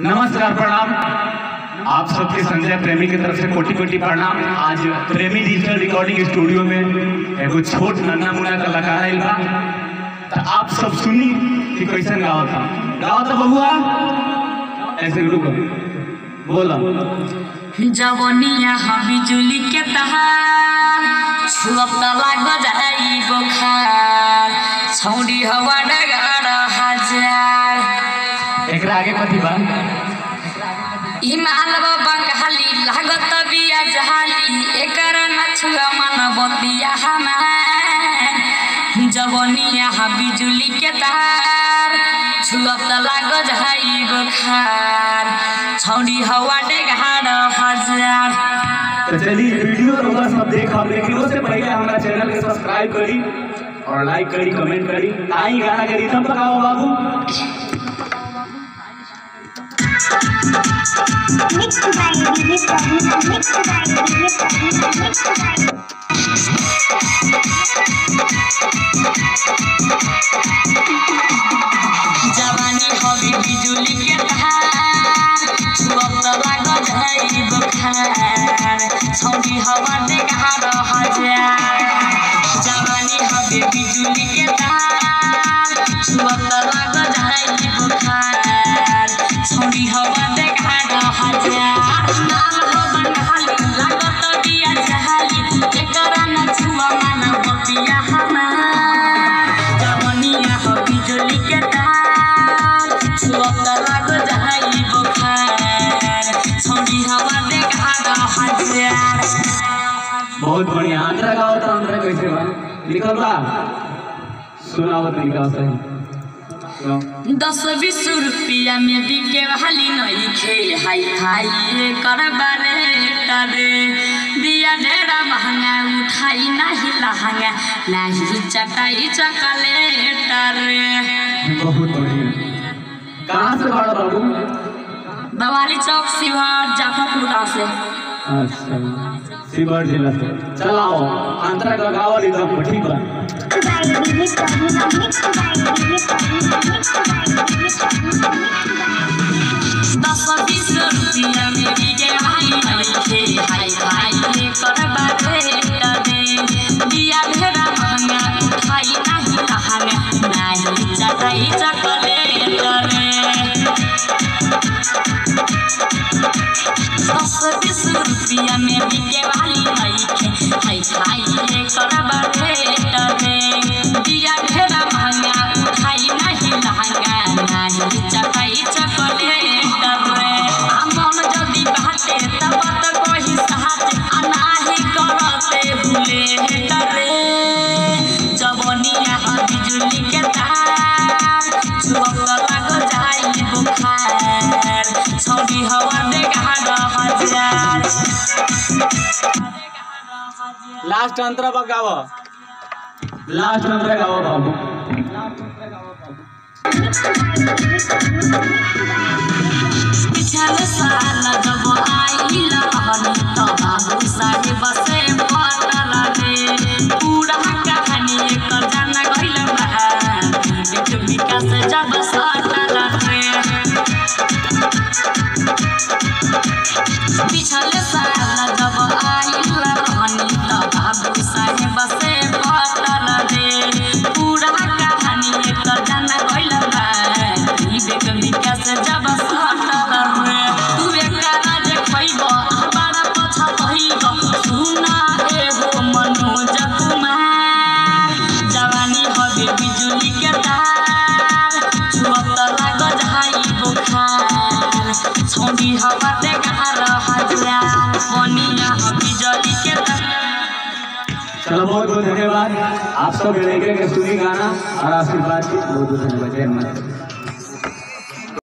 नमस्कार प्रणाम। आप सबके संजय प्रेमी की तरफ़ से कोटि कोटि प्रणाम। आज प्रेमी डिजिटल रिकॉर्डिंग स्टूडियो में एगो छोट नन्ना मुन्ना कलाकार आइल बा तो आप सब सुनी कि कैसे गावत था। गावत था बबुआ? ऐसे रुको। बोला। जवनिया हबी जुली के तहार छुअब त लाग जाई बोखार। छौरी हवा आगे कथी बा हिमालव बंगाली लागत बिया जहाली एकर नछुआ मन बतिया हमार जवनिया हबी जुली के तहार छुअब त लाग जाई बोखार छौरी हवा डगार हज़ार। तो चलिए वीडियो तो बस अब देख हम लेकिन उससे पहले हमारा चैनल के सब्सक्राइब करी और लाइक करी कमेंट करी आई गाना के रिदम लगाओ बाबू। हवी बिजुली के तार छुअब लाग जाई बुखार छौरी हवा देखार हज़ार जवानी हवी बिजुली बहुत बढ़िया। अंतरा गाओ तो अंतरा कैसे बा लिखल बा सुनाओ तो गाओ सही। दस बीस रुपया में बिके वाली नहीं खे हाई फाई कर बारे टरे दिया ढेरा महँगा उठाई नहीं लहंगा। नहीं चटाई चकले टरे बहुत बढ़िया। कहाँ से बड़ा बाबू? बवाली चौक शिवार जाफरपुरा से। अच्छा। शिवर जिला से चलाओ आंतरा का गावल एकदम ठीक बा by लास्ट अंतर बा गाओ लास्ट अंतर गाओ बाबू चलो, बहुत बहुत धन्यवाद आप सब मिलेंगे के सुनी गाना और आशीर्वाद बहुत बहुत धन्यवाद जय माता।